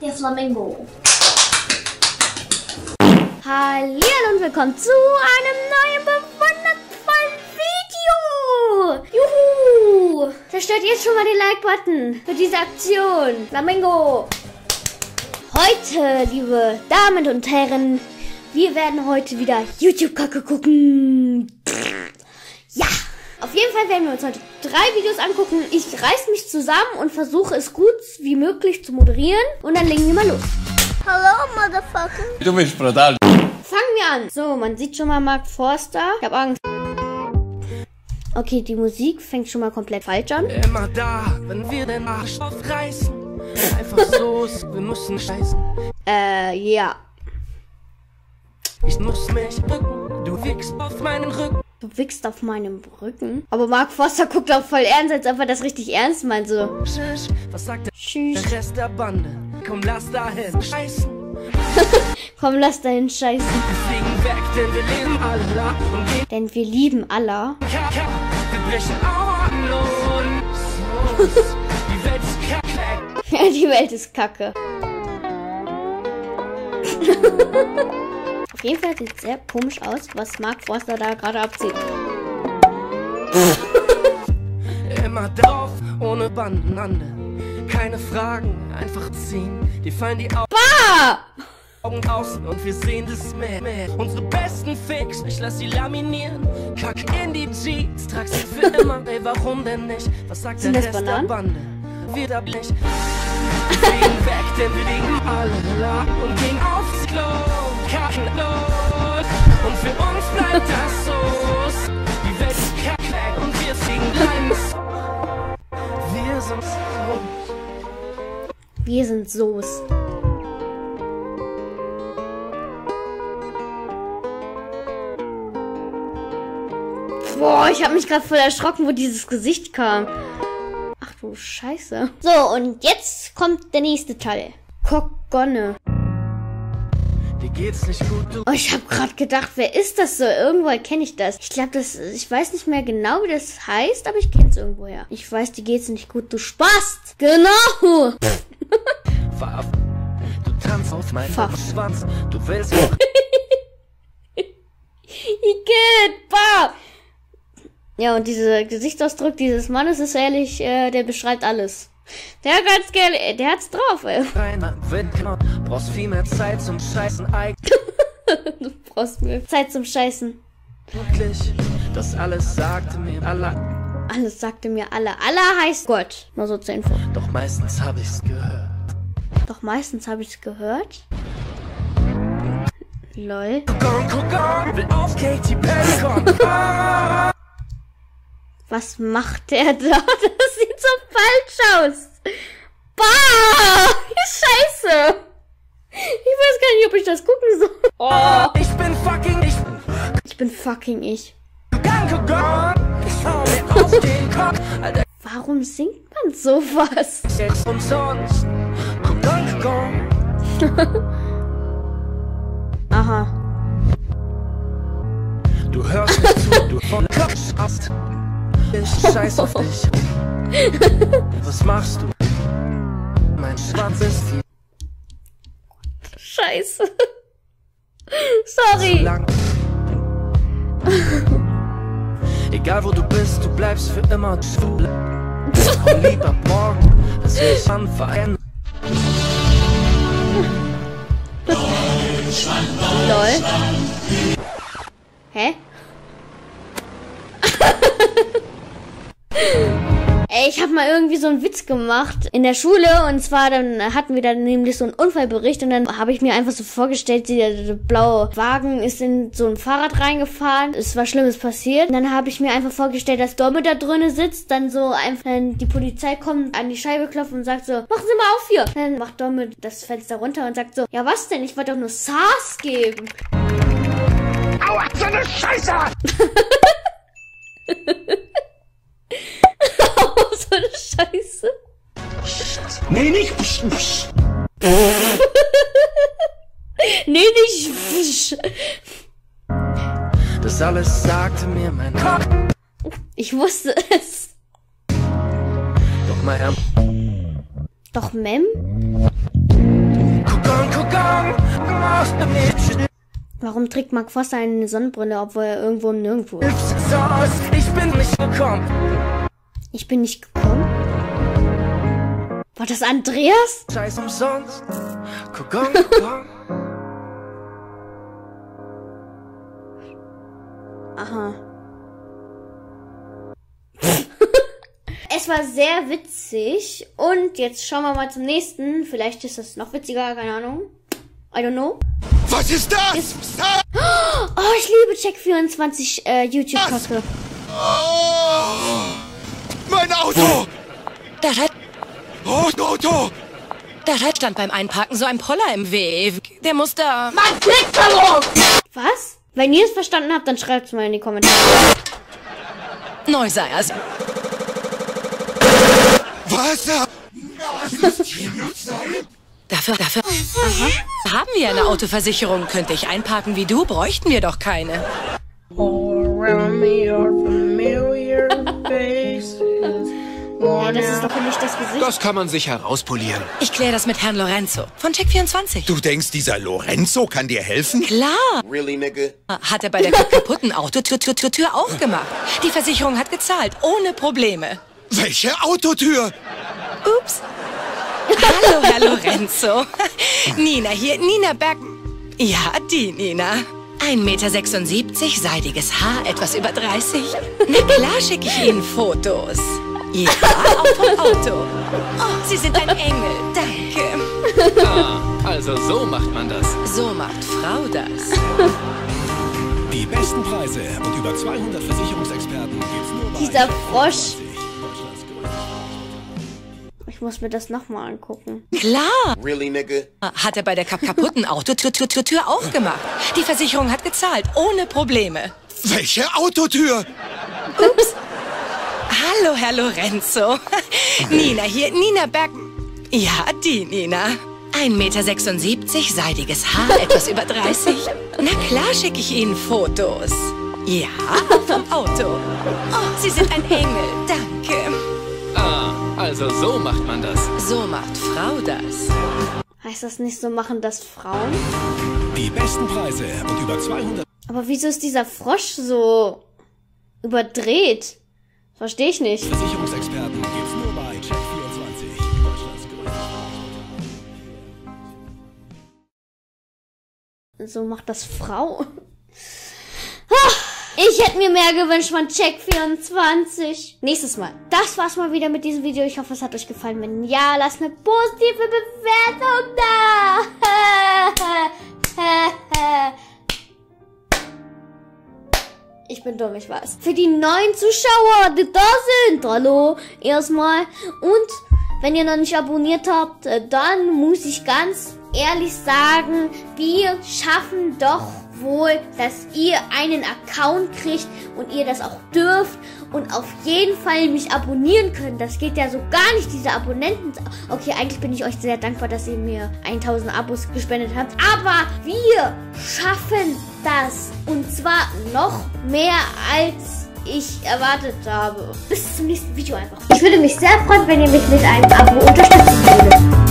Der Flamingo. Hallo und willkommen zu einem neuen bewundervollen Video. Juhu! Zerstört jetzt schon mal den Like-Button für diese Aktion. Flamingo. Heute, liebe Damen und Herren, wir werden heute wieder YouTube-Kacke gucken. Ja! Auf jeden Fall werden wir uns heute drei Videos angucken. Ich reiß mich zusammen und versuche es gut wie möglich zu moderieren. Und dann legen wir mal los. Hallo, Motherfucker. Du bist brutal. Fangen wir an. So, man sieht schon mal Mark Forster. Ich habe Angst. Okay, die Musik fängt schon mal komplett falsch an. Immer da, wenn wir den Arsch aufreißen. Einfach so, wir müssen scheißen. Äh, ja. Ich muss mich bücken, du wickst auf meinen Rücken. Du wickst auf meinem Rücken. Aber Mark Forster guckt auch voll ernst, als ob er das richtig ernst meint. So, Schisch, was sagt der tschüss. Rest der Bande? Komm, lass dahin scheißen. Komm, lass dahin scheißen. Wir fliegen weg, denn wir und gehen Denn wir lieben Allah. Wir brechen los. Die Welt ist kacke. Die Welt ist kacke. Auf jeden Fall sieht sehr komisch aus, was Mark Forster da gerade abzieht. Immer drauf, ohne Bandenande. Keine Fragen, einfach ziehen. Die fallen die Au- Ah! Augen außen und wir sehen das Meer. Meer. Unsere besten Fix, ich lass sie laminieren. Kack in die Jeans, trag sie für immer. Ey, warum denn nicht? Was sagt Sind der Rest Bananen? der Bande? Wir da nicht. Wir weg, denn wir liegen alle la und gehen aufs Klo. Kacken los. Und für uns bleibt das so. Die Welt ist kacke und wir fliegen bleiben's. Wir sind so. Wir sind Soße. Boah, ich habe mich gerade voll erschrocken, wo dieses Gesicht kam. Ach du Scheiße. So, und jetzt kommt der nächste Teil. Kokonne. Oh, ich habe gerade gedacht, wer ist das so? Irgendwoher kenne ich das. Ich glaube, das, ich weiß nicht mehr genau, wie das heißt, aber ich kenne es irgendwoher. Ich weiß, dir geht's nicht gut, du Spast. Genau. Du tanzt auf meinem. Schwanz. Du willst Igitt, bah. Ja, und dieser Gesichtsausdruck dieses Mannes ist ehrlich, äh, der beschreibt alles. Der hat ganz gerne, der hat's drauf, ey. Brauchst viel mehr Zeit zum Scheißen Du brauchst mir Zeit zum Scheißen. eigentlich. Das alles sagte mir Allah. Alles sagte mir Allah. Allah heißt Gott. Nur so zur Info. Doch meistens hab ich's gehört. Doch meistens habe ich's gehört. Lol. Was macht der da? Das sieht so falsch aus. Bah! Scheiße! Ich weiß gar nicht, ob ich das gucken soll. Oh. ich bin fucking, ich Ich bin fucking ich. Warum singt man sowas? Aha. Du hörst nicht zu, du von Kopf hast. Ich scheiß auf dich. Was machst du? Mein Schwanz ist viel Scheiße. zu Sorry. Egal wo du bist, du bleibst für immer schwul. Komm lieber morgen, das will ich an verändern. Lol. Hä? Ich habe mal irgendwie so einen Witz gemacht in der Schule und zwar dann hatten wir dann nämlich so einen Unfallbericht und dann habe ich mir einfach so vorgestellt, der, der blaue Wagen ist in so ein Fahrrad reingefahren, es war Schlimmes passiert und dann habe ich mir einfach vorgestellt, dass Domme da drinnen sitzt, dann so einfach dann die Polizei kommt, an die Scheibe klopft und sagt so, machen Sie mal auf hier. Dann macht Domme das Fenster runter und sagt so, ja was denn, ich wollte doch nur SARS geben. Aua, so eine Scheiße! Nee, nicht. Psch, psch. nee, nicht. Psch. Das alles sagte mir mein Kopf. Ich wusste es. Doch mal her. Doch Mem? Warum trägt Mark Foster eine Sonnenbrille, obwohl er irgendwo Nirgendwo ist? Ich bin nicht gekommen. Ich bin nicht gekommen. War das Andreas? Scheiß umsonst. Kokon, kokon. Aha. es war sehr witzig. Und jetzt schauen wir mal zum nächsten. Vielleicht ist das noch witziger, keine Ahnung. I don't know. Was ist das? Ah! Oh, ich liebe Check24 äh, YouTube-Kacke. Oh, mein Auto! Da, Rad, Oh, Auto! da stand beim Einparken so ein Poller im Weg. Der muss da... Was? Wenn ihr es verstanden habt, dann schreibt's mal in die Kommentare. Neu sei es. Was? Dafür, dafür haben wir eine Autoversicherung. Könnte ich einparken wie du, bräuchten wir doch keine. Ja, das ist doch nicht das Gesicht. Das kann man sich herauspolieren. Ich kläre das mit Herrn Lorenzo von Check24. Du denkst, dieser Lorenzo kann dir helfen? Klar, Really, nigga? hat er bei der kaputten Autotür Tür, Tür, Tür auch gemacht. Die Versicherung hat gezahlt, ohne Probleme. Welche Autotür? Ups. Hallo, Herr Lorenzo. Nina hier, Nina Berg... Ja, die Nina. 1,76 Meter, seidiges Haar, etwas über 30. Na klar schicke ich Ihnen Fotos. Ja, auch vom Auto. Oh, Sie sind ein Engel, danke. Ah, also so macht man das. So macht Frau das. Die besten Preise und über 200 Versicherungsexperten gibt's nur bei Dieser Frosch. Ich muss mir das nochmal angucken. Klar, Really, nigga? hat er bei der kap kaputten Autotür Tür, Tür, Tür auch gemacht. Die Versicherung hat gezahlt, ohne Probleme. Welche Autotür? Ups. Hallo, Herr Lorenzo. Nina hier, Nina Berg... Ja, die Nina. 1,76 Meter, seidiges Haar, etwas über 30. Na klar schicke ich Ihnen Fotos. Ja, vom Auto. Oh, Sie sind ein Engel, danke. Ah, also so macht man das. So macht Frau das. Heißt das nicht so machen das Frauen? Die besten Preise und über 200 Aber wieso ist dieser Frosch so überdreht? Verstehe ich nicht. Versicherungsexperten gibt's nur bei Check24. Deutschlands So macht das Frau. Ich hätte mir mehr gewünscht von Check24. Nächstes Mal. Das war's mal wieder mit diesem Video. Ich hoffe, es hat euch gefallen. Wenn ja, lasst eine positive Bewertung da. Ich bin dumm, ich weiß. Für die neuen Zuschauer, die da sind. Hallo, erstmal. Und wenn ihr noch nicht abonniert habt, äh, dann muss ich ganz ehrlich sagen, wir schaffen doch wohl, dass ihr einen Account kriegt und ihr das auch dürft und auf jeden Fall mich abonnieren könnt. Das geht ja so gar nicht, diese Abonnenten. Okay, eigentlich bin ich euch sehr dankbar, dass ihr mir 1000 Abos gespendet habt. Aber wir schaffen das. Und zwar noch mehr als ich erwartet habe. Bis zum nächsten Video einfach. Ich würde mich sehr freuen, wenn ihr mich mit einem Abo unterstützen würdet.